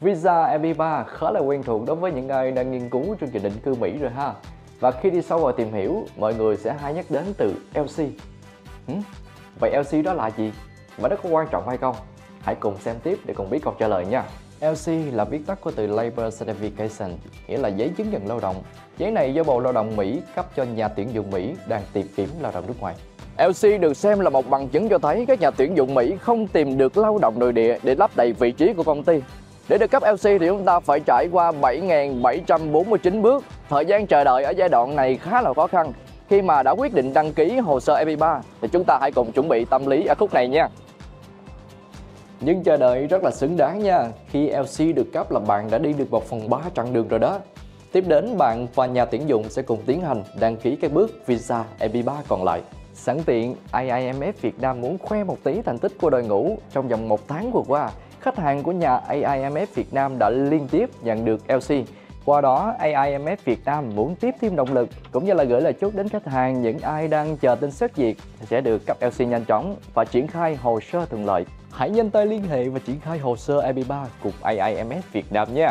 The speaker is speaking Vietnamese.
Visa MB3 khá là quen thuộc đối với những ai đang nghiên cứu chương trình định cư Mỹ rồi ha. Và khi đi sâu vào tìm hiểu, mọi người sẽ hay nhắc đến từ LC. Hử? Vậy LC đó là gì? Và nó có quan trọng hay không? Hãy cùng xem tiếp để cùng biết câu trả lời nha. LC là viết tắt của từ Labor Certification, nghĩa là giấy chứng nhận lao động. Giấy này do Bộ Lao động Mỹ cấp cho nhà tuyển dụng Mỹ đang tìm kiếm lao động nước ngoài. LC được xem là một bằng chứng cho thấy các nhà tuyển dụng Mỹ không tìm được lao động nội địa để lấp đầy vị trí của công ty. Để được cấp LC thì chúng ta phải trải qua 7.749 bước. Thời gian chờ đợi ở giai đoạn này khá là khó khăn. Khi mà đã quyết định đăng ký hồ sơ MP3 thì chúng ta hãy cùng chuẩn bị tâm lý ở khúc này nha. Nhưng chờ đợi rất là xứng đáng nha. Khi LC được cấp là bạn đã đi được một phần ba chặng đường rồi đó. Tiếp đến bạn và nhà tuyển dụng sẽ cùng tiến hành đăng ký các bước visa MP3 còn lại. Sẵn tiện, IIMF Việt Nam muốn khoe một tí thành tích của đội ngũ trong vòng một tháng vừa qua. Khách hàng của nhà AIMF Việt Nam đã liên tiếp nhận được LC. Qua đó, AIMF Việt Nam muốn tiếp thêm động lực cũng như là gửi lời chúc đến khách hàng những ai đang chờ tin xét duyệt sẽ được cấp LC nhanh chóng và triển khai hồ sơ thuận lợi. Hãy nhanh tay liên hệ và triển khai hồ sơ IP3 cùng AIMF Việt Nam nhé.